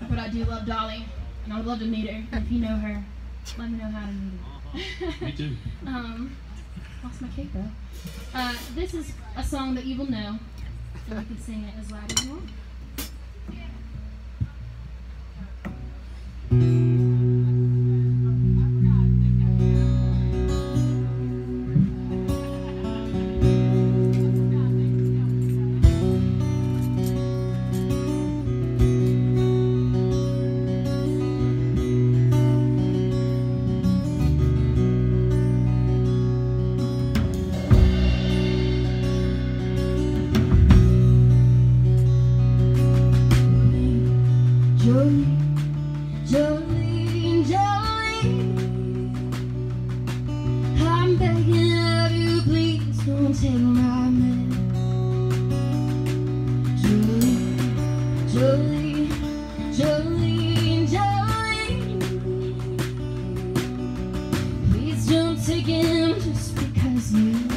but I do love Dolly, and I would love to meet her. And if you know her, let me know how to meet her. Me too. um, lost my cape though. Uh, this is a song that you will know, so you can sing it as loud as you want. My man. Jolene, Jolene, Jolene, Jolene. Please don't take him just because you.